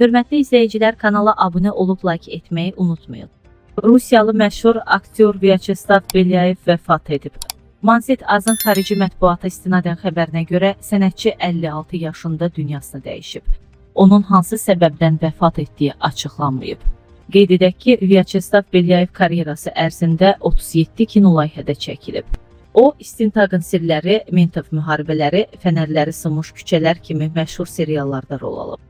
Hörmətli izləyicilər, kanala abunə olub like etməyi unutmayın. Rusiyalı məşhur aktyor Vyacheslav Belyaev vəfat edib. Manset Azın xarici mətbuata istinadən xəbərinə görə sənətçi 56 yaşında dünyasını dəyişib. Onun hansı səbəbdən vəfat etdiyi açıqlanmayıb. Qeyd edək ki, Vyacheslav Belyaev karyerası ərzində 37 kinolayihədə çəkilib. O, İstintaqın sirləri, Mentov müharibələri, Fənərləri sınmış küçələr kimi məşhur seriallarda rol alıb.